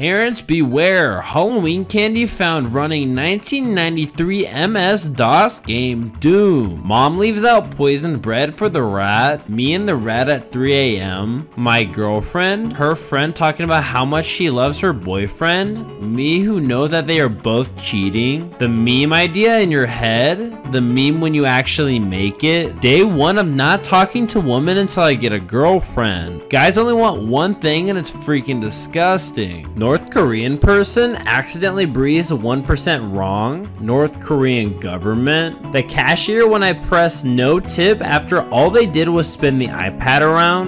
Parents beware, Halloween candy found running 1993 MS-DOS game Doom. Mom leaves out poisoned bread for the rat, me and the rat at 3 a.m., my girlfriend, her friend talking about how much she loves her boyfriend, me who know that they are both cheating, the meme idea in your head, the meme when you actually make it, day one of not talking to women until I get a girlfriend. Guys only want one thing and it's freaking disgusting. Korean person accidentally breathes 1% wrong. North Korean government. The cashier when I press no tip after all they did was spin the iPad around.